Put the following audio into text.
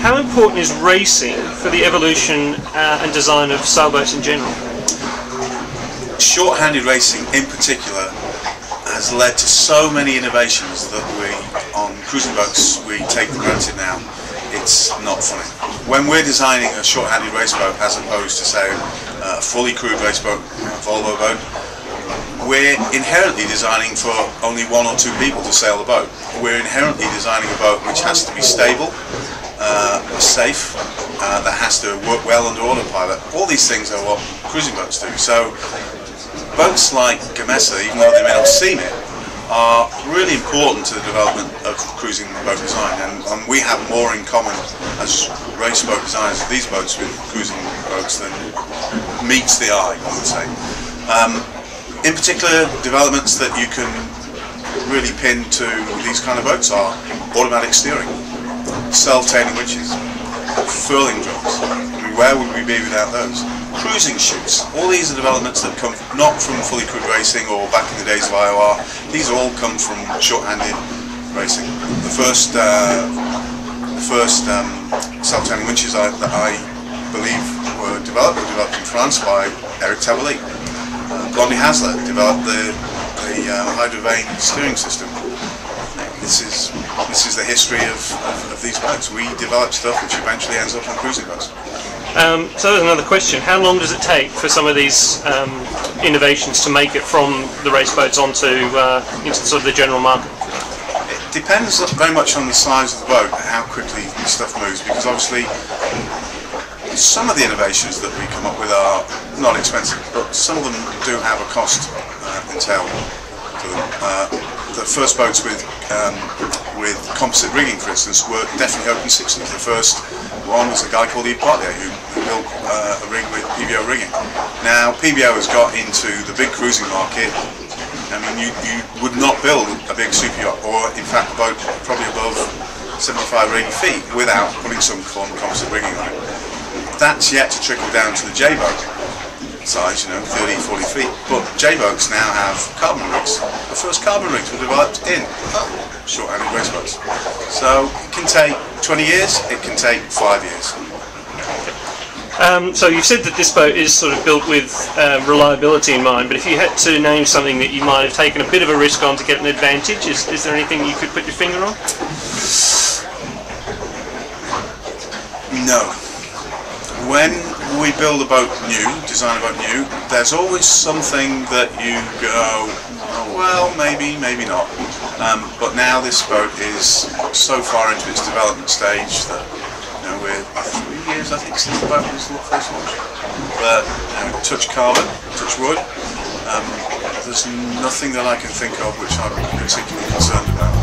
How important is racing for the evolution uh, and design of sailboats in general? Short-handed racing, in particular, has led to so many innovations that we, on cruising boats, we take for granted now. It's not funny. When we're designing a short-handed race boat, as opposed to say a fully crewed race boat, a Volvo boat, we're inherently designing for only one or two people to sail the boat. We're inherently designing a boat which has to be stable, uh, safe, uh, that has to work well under autopilot. All these things are what cruising boats do. So boats like Gamesa, even though they may not seem it, are really important to the development of cruising boat design and, and we have more in common as race boat designers of these boats with cruising boats than meets the eye, I would say. Um, in particular, developments that you can really pin to these kind of boats are automatic steering, self-tailing winches, furling drums. I mean, where would we be without those? Cruising chutes. All these are developments that come not from fully crewed racing or back in the days of IOR. These all come from short-handed racing. The first, uh, first um, self-tailing winches I, that I believe were developed were developed in France by Eric Tabarly. Uh, Blondie Hasler developed the, the uh, hydrovane steering system this is this is the history of, of, of, these boats. We develop stuff which eventually ends up on cruising boats. Um, so there's another question. How long does it take for some of these um, innovations to make it from the race boats onto uh, into sort of the general market? It depends very much on the size of the boat and how quickly stuff moves because obviously some of the innovations that we come up with are not expensive but some of them do have a cost uh, entailed to them. Uh, the first boats with um, with composite rigging, for instance, were definitely open 60s. The first one was a guy called Yves Parlier who, built uh, a rig with PBO rigging. Now PBO has got into the big cruising market. I mean, you, you would not build a big super yacht, or in fact a boat probably above 75 or 80 feet without putting some composite rigging on it. That's yet to trickle down to the J boat size, you know, 30, 40 feet. But J-boats now have carbon rigs. The first carbon rigs were developed in short-handed race boats. So it can take 20 years, it can take five years. Um, so you've said that this boat is sort of built with uh, reliability in mind, but if you had to name something that you might have taken a bit of a risk on to get an advantage, is, is there anything you could put your finger on? No. When we build a boat new, design a boat new, there's always something that you go, oh, well, maybe, maybe not. Um, but now this boat is so far into its development stage that you know, we're three years, I think, since the boat was first launched. But you know, touch carbon, touch wood. Um, there's nothing that I can think of which I'm particularly concerned